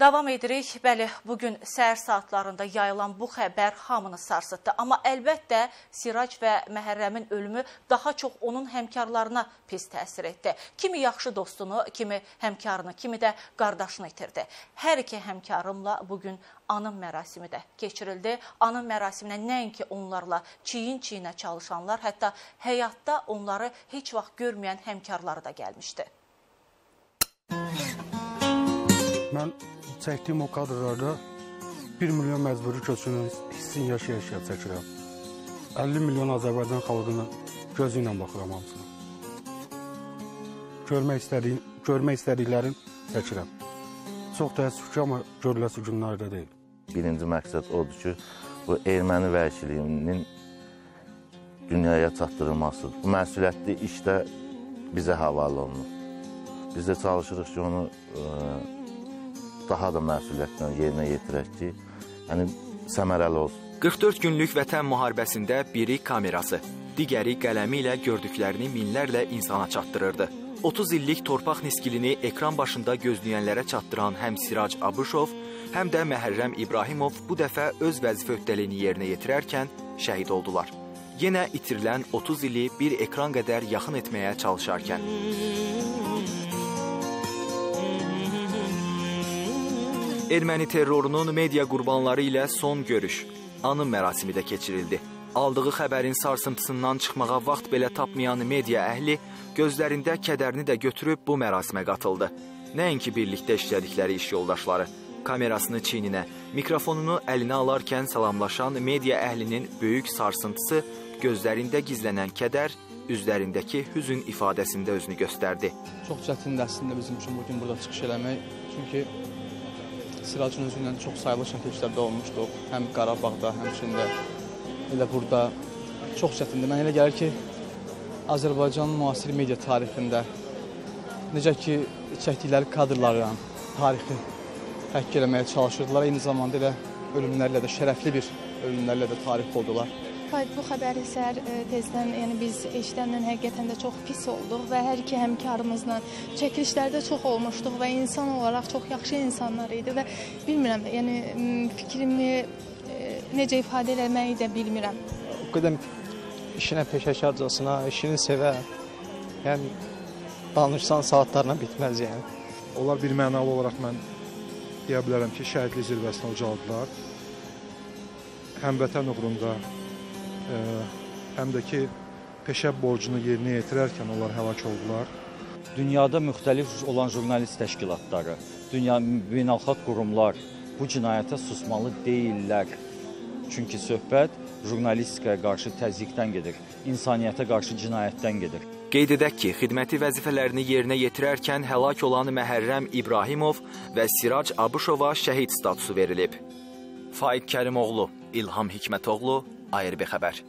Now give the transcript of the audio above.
Davam edirik. Bəli, bu gün səhər saatlarında yayılan bu xəbər hamını sarsıtdı. Amma əlbəttə Sirac və Məhərrəmin ölümü daha çox onun həmkarlarına pis təsir etdi. Kimi yaxşı dostunu, kimi həmkarını, kimi də qardaşını itirdi. Hər iki həmkarımla bu gün anım mərasimi də keçirildi. Anım mərasiminə nəinki onlarla çiyin-çiyinə çalışanlar, hətta həyatda onları heç vaxt görməyən həmkarları da gəlmişdi. Mən çəkdiyim o kadrlarda 1 milyon məcburi köçünün hissini yaşaya-yaşaya çəkirəm. 50 milyon Azərbaycan xalqının gözü ilə baxıram hamısına. Görmək istədiyim, görmək istədiklərin çəkirəm. Çox təəssüf ki, amma görüləsi günlərdə deyil. Birinci məqsəd odur ki, bu erməni vəhşiliyinin dünyaya çatdırılmasıdır. Bu məsuliyyətli işdə bizə havalə olunur. Biz də çalışırıq ki, onu ə, daha da məsuliyyətlə yerinə yetirək ki, yəni səmərəli olsun. 44 günlük vətən müharibəsində biri kamerası, digəri qələmi ilə gördüklərini minlərlə insana çatdırırdı. 30 illik torpaq niskilini ekran başında gözləyənlərə çatdıran həm Sirac Abışov, həm də Məhərrəm İbrahimov bu dəfə öz vəzifə öhdəliyini yerinə yetirərkən şəhid oldular. Yenə itirilən 30 ili bir ekran qədər yaxın etməyə çalışarkən. Erməni terrorunun media qurbanları ilə son görüş, anım mərasimi də keçirildi. Aldığı xəbərin sarsıntısından çıxmağa vaxt belə tapmayan media əhli gözlərində kədərini də götürüb bu mərasimə qatıldı. Nəinki birlikdə işlədikləri iş yoldaşları, kamerasını çiyninə, mikrofonunu əlinə alarkən salamlaşan media əhlinin böyük sarsıntısı gözlərində gizlənən kədər, üzlərindəki hüzün ifadəsində özünü göstərdi. Çox çətindir əslində bizim üçün bugün burada çıxış eləmək. Çünki Siracın özü ilə çox sayılı çəkilişlərdə olmuşduq. Həm Qarabağda, həmçinin də elə burada çox çətindir. Mənə elə gəlir ki, Azərbaycan müasir media tarixində necə ki çəkdikləri kadrların tarixi həkk eləməyə çalışırdılar, eyni zamanda elə ölümlərlə də şərəfli bir ölümlərlə də tarix oldular. Bu xəbəri səhər e, tezdən, yəni biz eşidəndən həqiqətən də çox pis olduq və hər iki həmkarımızla çəkilişlərdə çox olmuşduq və insan olaraq çox yaxşı insanlar idi və bilmirəm, yəni fikrimi e, necə ifadə eləməyi də bilmirəm. O qədər işinə peşəkarcasına, işini sevə, yəni danışsan saatlarla bitməz yəni. Onlar bir mənalı olaraq mən deyə bilərəm ki, şəhidlik zirvəsinə ucaldılar. Həmvətən uğrunda həm də ki, peşə borcunu yerinə yetirərkən onlar həlak oldular. Dünyada müxtəlif olan jurnalist təşkilatları, dünya beynəlxalq qurumlar bu cinayətə susmalı deyillər. Çünki söhbət jurnalistikaya qarşı təzyiqdən gedir, insaniyyətə qarşı cinayətdən gedir. Qeyd edək ki, xidməti vəzifələrini yerinə yetirərkən həlak olan Məhərrəm İbrahimov və Sirac Abışova şəhid statusu verilib. Faiq Kərimoğlu, İlham Hikmətoğlu, ARB xəbər.